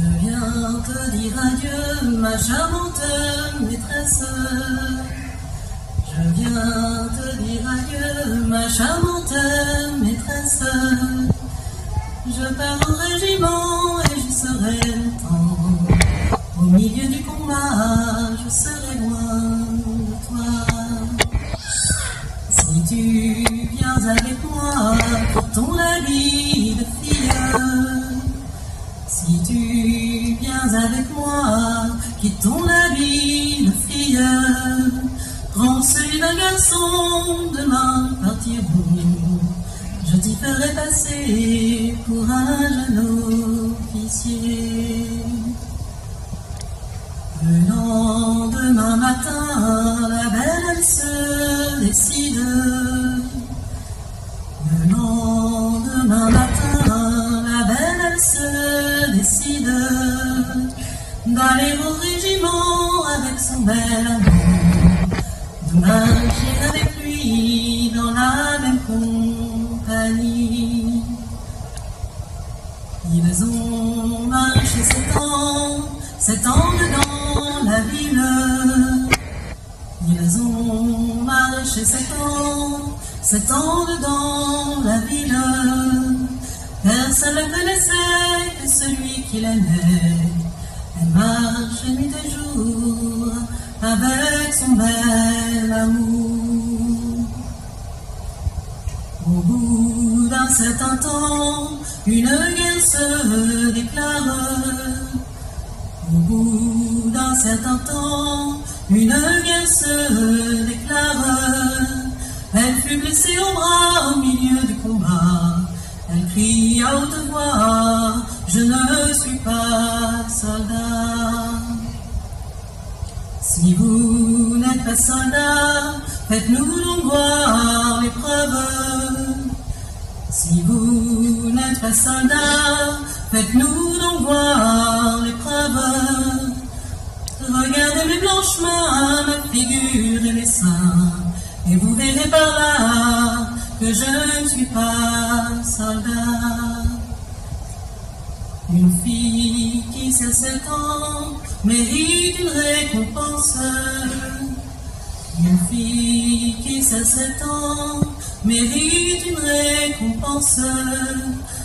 Je viens te dire adieu, ma charmante maîtresse. Je viens te dire adieu, ma charmante maîtresse. Je pars au régiment et je serai longtemps. Au milieu du combat, je serai loin de toi. Si tu viens avec moi pour ton habit de fille, si tu avec moi, quitte ton habit de fille, prends celui d'un garçon, demain partirons. Je t'y ferai passer pour un jeune officier. Le lendemain matin, la belle elle se décide. Le lendemain matin, la belle elle se décide d'aller au régiment avec son bel amour, de marcher avec lui dans la même compagnie. Ils ont marché sept ans, sept ans dans la ville. Ils ont marché sept ans, sept ans dans la ville. Personne ne connaissait que celui Elle marche nuit et jour avec son bel amour. Au bout d'un certain temps, une guerre se déclare. Au bout d'un certain temps, une guerre se déclare. Elle fut blessée au bras au milieu du combat. Elle crie à haute voix, je ne suis pas soldat. Si vous n'êtes pas soldat, faites-nous donc voir l'épreuve. Si vous n'êtes pas soldat, faites-nous donc voir l'épreuve. Regardez mes blanches mains, ma figure et mes seins, et vous verrez par là que je ne suis pas soldat. Une fille qui ans mérite une récompense. Une fille qui ans mérite une récompense.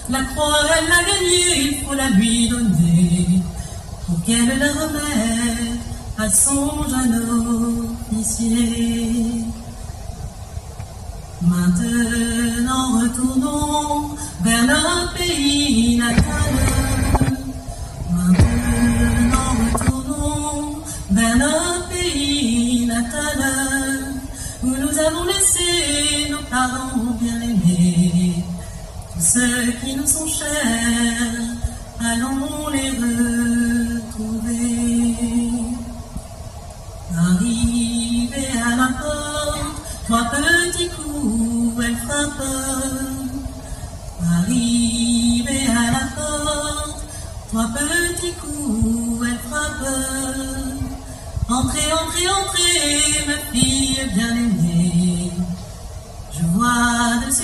La croix, elle l'a gagnée, il faut la lui donner pour qu'elle la remette à son jeune officier. Maintenant retournons vers notre pays natal. Avons laissé nos parents bien aimés. Tous ceux qui nous sont chers, allons les retrouver. Arrivé à la porte, trois petits coups, elle frappe. Arrivé à la porte, trois petits coups, elle frappe. Entrez, entrez, entrez, ma fille bien mother's